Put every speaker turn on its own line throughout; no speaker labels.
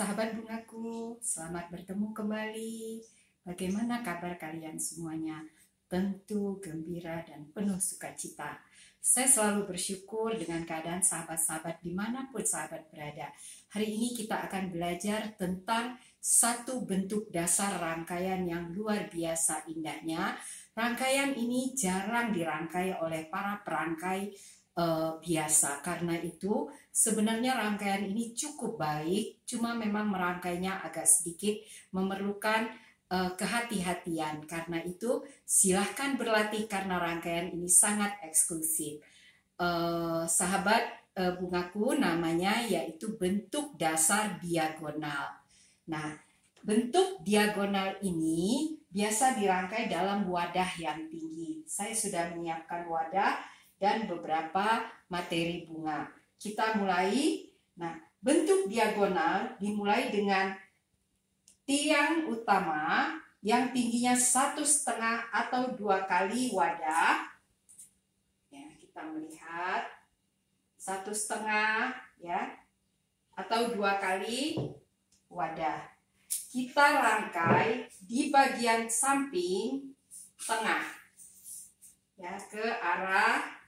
Sahabat bungaku, selamat bertemu kembali. Bagaimana kabar kalian semuanya? Tentu gembira dan penuh sukacita. Saya selalu bersyukur dengan keadaan sahabat-sahabat di mana pun sahabat berada. Hari ini kita akan belajar tentang satu bentuk dasar rangkaian yang luar biasa indahnya. Rangkaian ini jarang dirangkai oleh para perangkai uh, biasa. Karena itu sebenarnya rangkaian ini cukup baik, cuma memang merangkainya agak sedikit memerlukan uh, kehati-hatian. Karena itu silahkan berlatih karena rangkaian ini sangat eksklusif. Uh, sahabat uh, bungaku namanya yaitu bentuk dasar diagonal. Nah, bentuk diagonal ini biasa dirangkai dalam wadah yang tinggi. Saya sudah menyiapkan wadah dan beberapa materi bunga. Kita mulai, nah bentuk diagonal dimulai dengan tiang utama yang tingginya satu setengah atau dua kali wadah. Ya, kita melihat satu setengah ya atau dua kali wadah. Kita rangkai di bagian samping tengah ya ke arah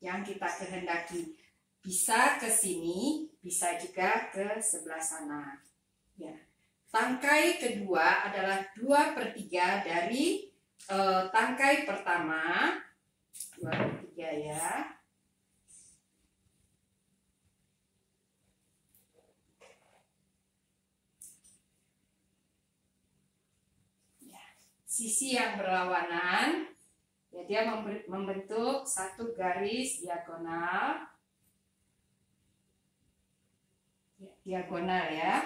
yang kita kehendaki. Bisa ke sini, bisa juga ke sebelah sana. Ya. Tangkai kedua adalah 2 per 3 dari uh, tangkai pertama. 2 per 3 ya. ya. Sisi yang berlawanan Ya, dia membentuk satu garis diagonal. Ya, diagonal ya. ya.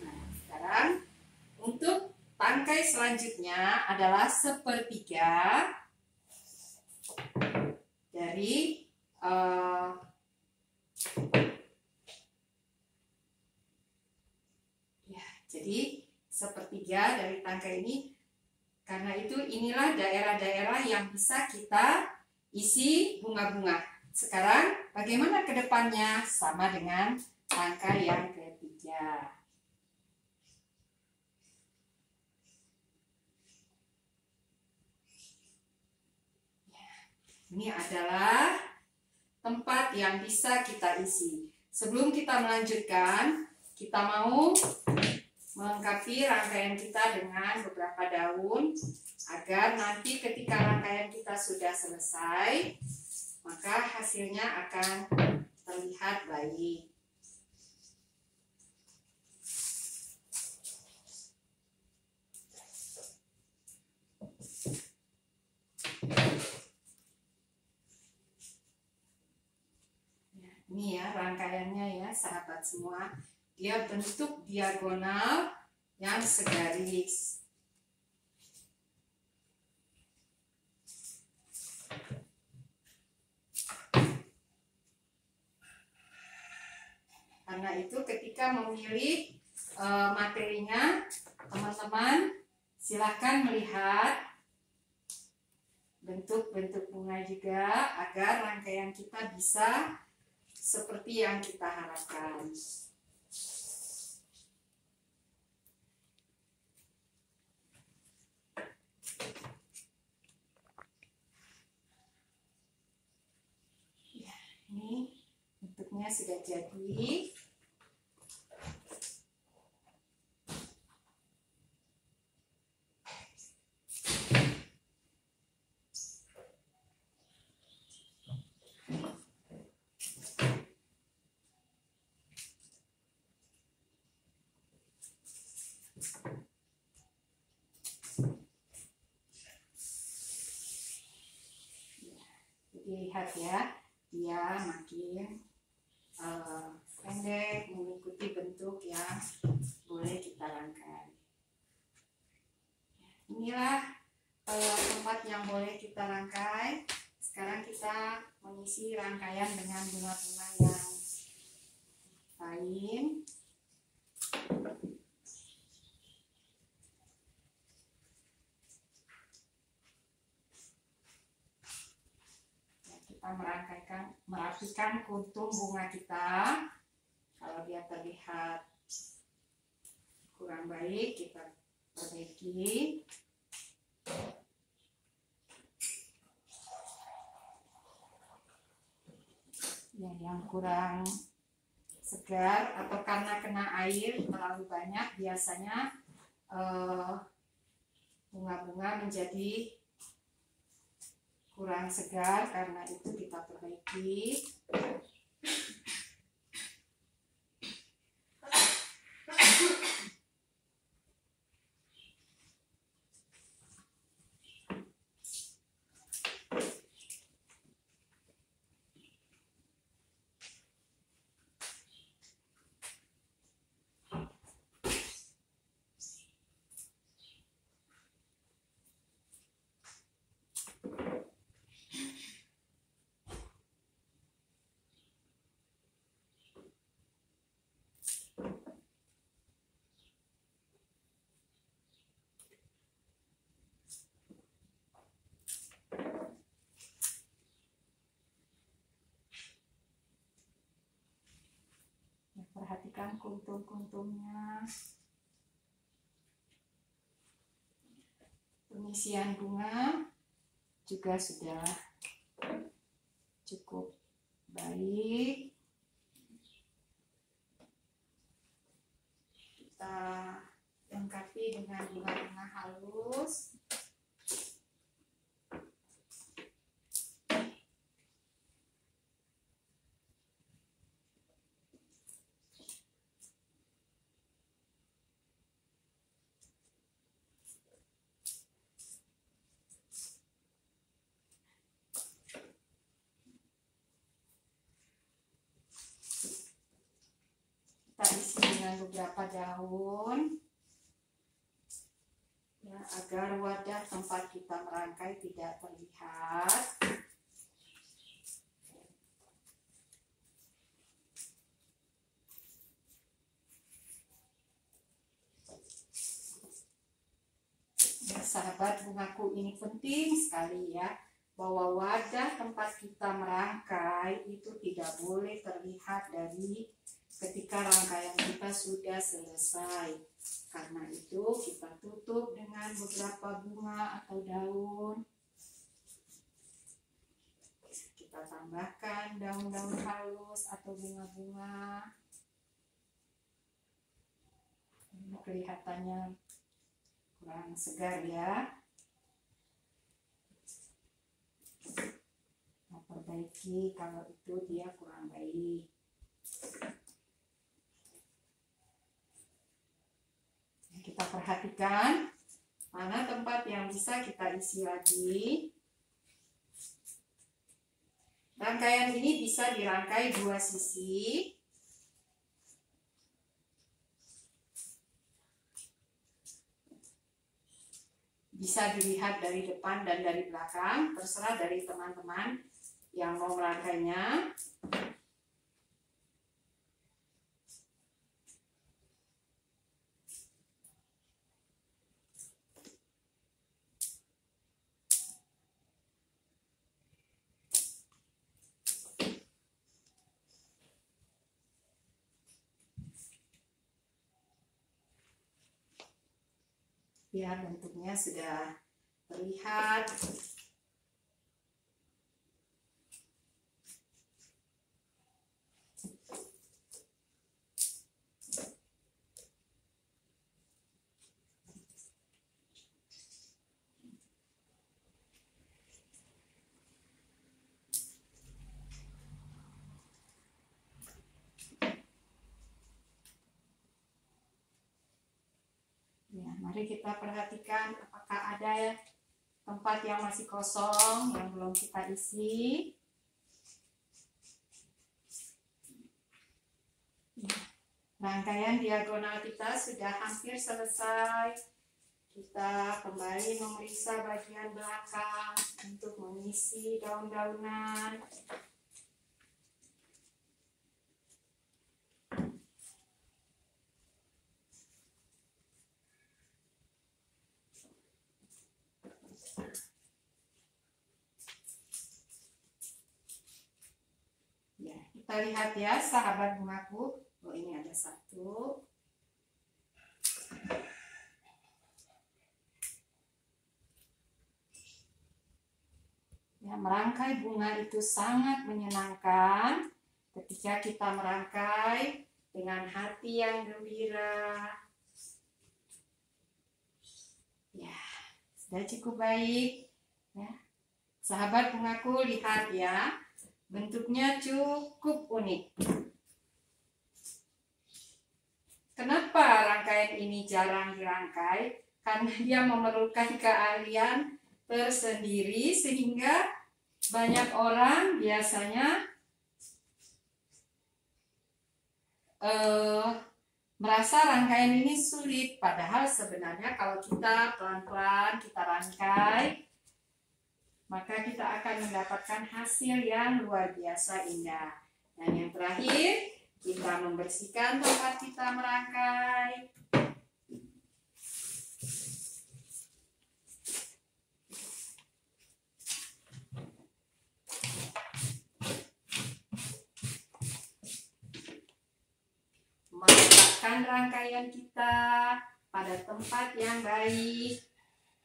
Nah, selanjutnya adalah sepertiga dari uh, ya jadi sepertiga dari tangga ini karena itu inilah daerah-daerah yang bisa kita isi bunga-bunga. Sekarang bagaimana ke depannya sama dengan tangga yang ketiga. Ini adalah tempat yang bisa kita isi. Sebelum kita melanjutkan, kita mau melengkapi rangkaian kita dengan beberapa daun agar nanti ketika rangkaian kita sudah selesai, maka hasilnya akan terlihat baik. Ini ya rangkaiannya ya sahabat semua. Dia bentuk diagonal yang segaris. Karena itu ketika memilih uh, materinya, teman-teman silakan melihat bentuk-bentuk bunga juga agar rangkaian kita bisa seperti yang kita harapkan. Ya, ini bentuknya sudah jadi. lihat ya. Dia makin uh, pendek mengikuti bentuk yang boleh kita rangkai inilah uh, tempat yang boleh kita rangkai sekarang kita mengisi rangkaian dengan bunga-bunga yang lain perhatikan kuntum bunga kita. Kalau dia terlihat kurang baik, kita perbaiki. Ya, yang kurang segar atau karena kena air terlalu banyak biasanya eh, bunga-bunga uh, menjadi kurang segar karena itu kita perbaiki perhatikan kuntum-kuntumnya. Pengisian bunga juga sudah cukup baik. Kita lengkapi dengan bunga-bunga halus kita isi dengan beberapa daun. Ya, agar wadah tempat kita merangkai tidak terlihat. Ya, sahabat bungaku ini penting sekali ya bahwa wadah tempat kita merangkai itu tidak boleh terlihat dari ketika rangkaian kita sudah selesai. Karena itu kita tutup dengan beberapa bunga atau daun. Kita tambahkan daun-daun halus atau bunga-bunga. Kelihatannya kurang segar ya. Perbaiki kalau itu dia kurang baik. Kita perhatikan mana tempat yang bisa kita isi lagi. Rangkaian ini bisa dirangkai dua sisi. Bisa dilihat dari depan dan dari belakang, terserah dari teman-teman yang mau merangkainya. Ya bentuknya sudah terlihat Mari kita perhatikan apakah ada tempat yang masih kosong yang belum kita isi. Rangkaian diagonal kita sudah hampir selesai. Kita kembali memeriksa bagian belakang untuk mengisi daun-daunan. Lihat ya sahabat bungaku. Oh ini ada satu. Ya, merangkai bunga itu sangat menyenangkan ketika kita merangkai dengan hati yang gembira. Ya, sudah cukup baik. Ya. Sahabat bungaku lihat ya, bentuknya cukup unik. Kenapa rangkaian ini jarang dirangkai? Karena dia memerlukan keahlian tersendiri sehingga banyak orang biasanya uh, merasa rangkaian ini sulit padahal sebenarnya kalau kita pelan-pelan kita rangkai maka kita akan mendapatkan hasil yang luar biasa indah dan yang terakhir kita membersihkan tempat kita merangkai meletakkan rangkaian kita pada tempat yang baik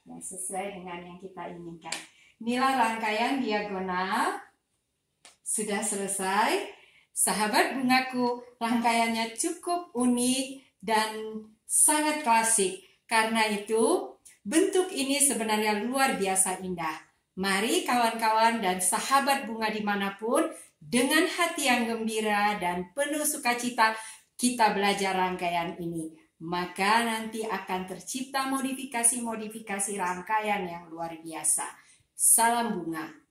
yang sesuai dengan yang kita inginkan. Inilah rangkaian diagonal sudah selesai. Sahabat bungaku, rangkaiannya cukup unik dan sangat klasik. Karena itu, bentuk ini sebenarnya luar biasa indah. Mari kawan-kawan dan sahabat bunga di mana pun, dengan hati yang gembira dan penuh sukacita, kita belajar rangkaian ini, maka nanti akan tercipta modifikasi-modifikasi rangkaian yang luar biasa. Salam bunga.